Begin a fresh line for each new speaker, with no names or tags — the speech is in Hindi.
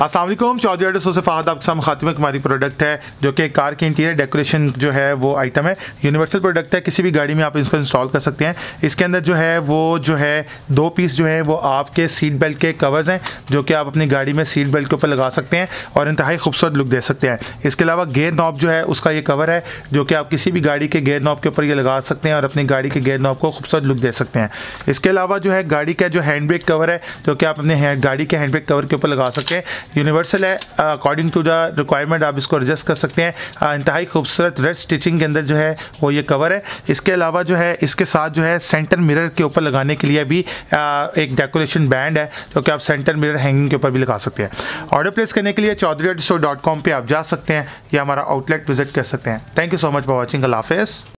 असलम चौधरी ऑटो से फहद आप सम खातिमा हमारी प्रोडक्ट है, जो कि कार के इंटीरियर डेकोरेशन जो है, वो आइटम है। यूनिवर्सल प्रोडक्ट है, किसी भी गाड़ी में आप इसको इंस्टॉल कर सकते हैं। इसके अंदर जो है, वो जो है, दो पीस जो है, वो आपके सीट बेल्ट के कवर्स हैं, जो कि आप अपनी गाड़ी में सीट बेल्ट के ऊपर लगा सकते हैं और इंतहाई खूबसूरत लुक दे सकते हैं। इसके अलावा गेयर नॉब जो है, उसका ये कवर है, जो कि आप किसी भी गाड़ी के गेयर नॉब के ऊपर ये लगा सकते हैं और अपनी गाड़ी के गेयर नॉब को खूबसूरत लुक दे सकते हैं। इसके अलावा जो है, गाड़ी का जो हैंड ब्रेक कवर है, जो कि आप अपने गाड़ी के हैंड ब्रेक कवर के ऊपर लगा सकते हैं। यूनिवर्सल है अकॉर्डिंग टू द रिक्वायरमेंट आप इसको एडजस्ट कर सकते हैं। इंतहाई खूबसूरत रेड स्टिचिंग के अंदर जो है, वो ये कवर है। इसके अलावा जो है, इसके साथ जो है सेंटर मिरर के ऊपर लगाने के लिए भी एक डेकोरेशन बैंड है, जो कि आप सेंटर मिरर हैंगिंग के ऊपर भी लगा सकते हैं। ऑर्डर प्लेस करने के लिए चौधरी डॉट कॉम पर आप जा सकते हैं, या हमारा आउटलेट विज़िट कर सकते हैं। Thank you so much for watching Allah